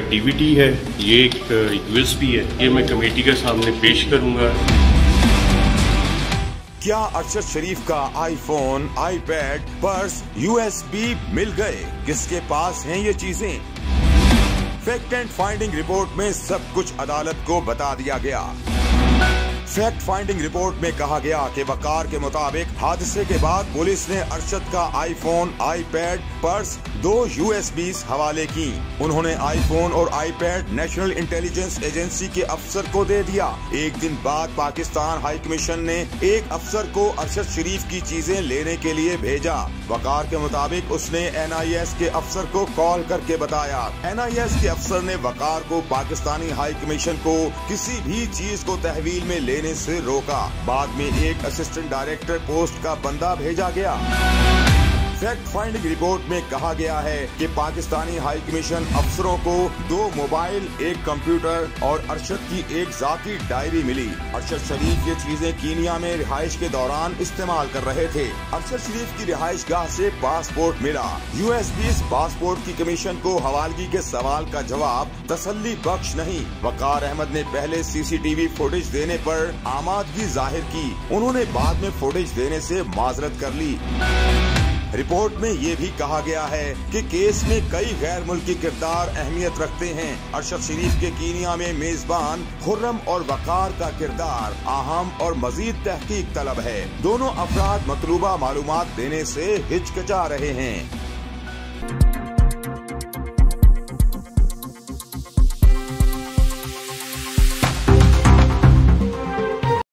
DVD है, ये एक यूएसबी है, ये मैं कमेटी के सामने पेश करूँगा। क्या अरशद शरीफ का आईफोन आईपैड पर्स यूएसबी मिल गए? किसके पास हैं ये चीज़ें? फैक्ट एंड फाइंडिंग रिपोर्ट में सब कुछ अदालत को बता दिया गया। फैक्ट फाइंडिंग रिपोर्ट में कहा गया कि वकार के मुताबिक हादसे के बाद पुलिस ने अरशद का आईफोन आईपैड पर्स, दो यूएसबी हवाले की। उन्होंने आईफोन और आईपैड नेशनल इंटेलिजेंस एजेंसी के अफसर को दे दिया। एक दिन बाद पाकिस्तान हाई कमीशन ने एक अफसर को अरशद शरीफ की चीज़ें लेने के लिए भेजा। वकार के मुताबिक उसने एनआईएस के अफसर को कॉल करके बताया। एनआईएस के अफसर ने वकार को पाकिस्तानी हाई कमीशन को किसी भी चीज़ को तहवील में लेने से रोका। बाद में एक असिस्टेंट डायरेक्टर पोस्ट का बंदा भेजा गया। फैक्ट फाइंडिंग रिपोर्ट में कहा गया है कि पाकिस्तानी हाई कमीशन अफसरों को दो मोबाइल, एक कंप्यूटर और अरशद की एक जाती डायरी मिली। अरशद शरीफ ये चीज़ें कीनिया में रिहाइश के दौरान इस्तेमाल कर रहे थे। अरशद शरीफ की रिहाइश गाह ऐसी पासपोर्ट मिला। यूएसबी पासपोर्ट की कमीशन को हवालगी के सवाल का जवाब तसल्ली बख्श नहीं। वकार अहमद ने पहले सीसीटीवी फुटेज देने पर आमादगी ज़ाहिर की। उन्होंने बाद में फुटेज देने से माजरत कर ली। रिपोर्ट में ये भी कहा गया है कि केस में कई गैर मुल्की किरदार अहमियत रखते हैं। अरशद शरीफ के कीनिया में मेजबान, खुर्रम और वकार का किरदार अहम और मजीद तहकीक तलब है। दोनों अफराद मतलूबा मालूम देने ऐसी हिचकचा रहे हैं।